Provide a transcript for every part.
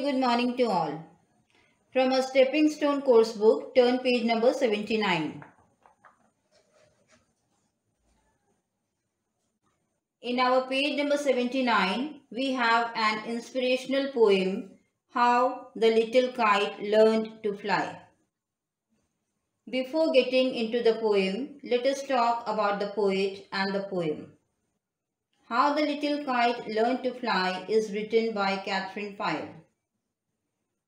morning to all. From a stepping stone course book, turn page number 79. In our page number 79, we have an inspirational poem, How the Little Kite Learned to Fly. Before getting into the poem, let us talk about the poet and the poem. How the Little Kite Learned to Fly is written by Katherine Pyle.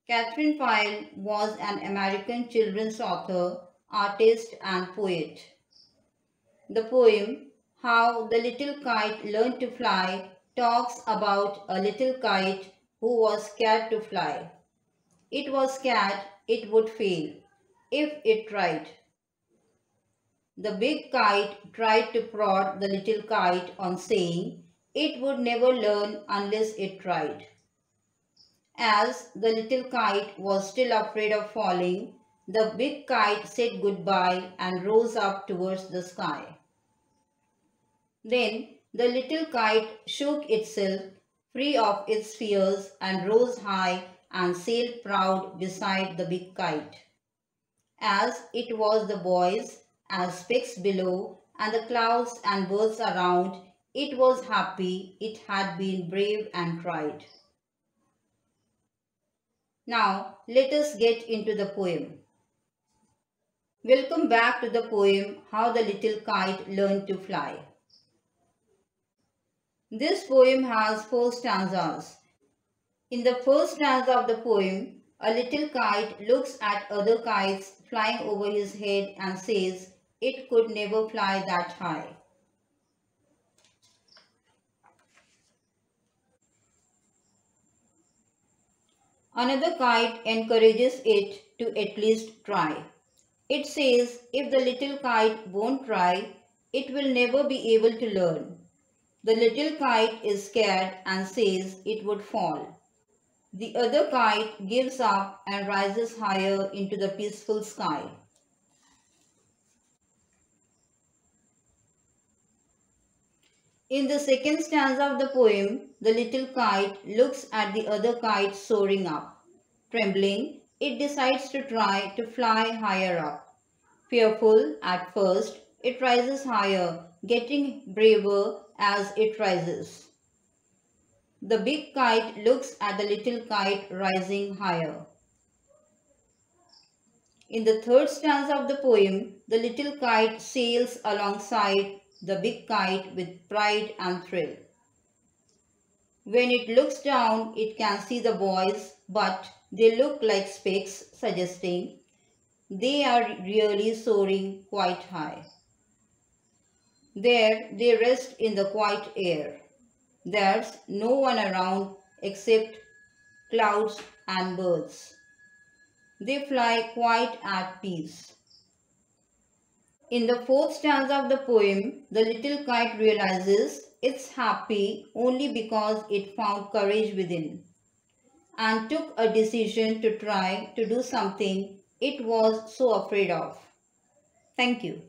Katherine Pyle was an American children's author, artist and poet. The poem how the Little Kite Learned to Fly talks about a little kite who was scared to fly. It was scared it would fail if it tried. The big kite tried to prod the little kite on saying it would never learn unless it tried. As the little kite was still afraid of falling, the big kite said goodbye and rose up towards the sky. Then the little kite shook itself free of its fears and rose high and sailed proud beside the big kite. As it was the boys, as specks below, and the clouds and birds around, it was happy it had been brave and tried. Now let us get into the poem. Welcome back to the poem How the Little Kite Learned to Fly. This poem has four stanzas. In the first stanza of the poem, a little kite looks at other kites flying over his head and says it could never fly that high. Another kite encourages it to at least try. It says if the little kite won't try, it will never be able to learn. The little kite is scared and says it would fall. The other kite gives up and rises higher into the peaceful sky. In the second stanza of the poem, the little kite looks at the other kite soaring up. Trembling, it decides to try to fly higher up. Fearful at first, it rises higher, getting braver as it rises. The big kite looks at the little kite rising higher. In the third stanza of the poem, the little kite sails alongside the big kite with pride and thrill. When it looks down, it can see the boys, but they look like specks, suggesting they are really soaring quite high. There they rest in the quiet air. There's no one around except clouds and birds. They fly quite at peace. In the fourth stanza of the poem, the little kite realizes it's happy only because it found courage within and took a decision to try to do something it was so afraid of. Thank you.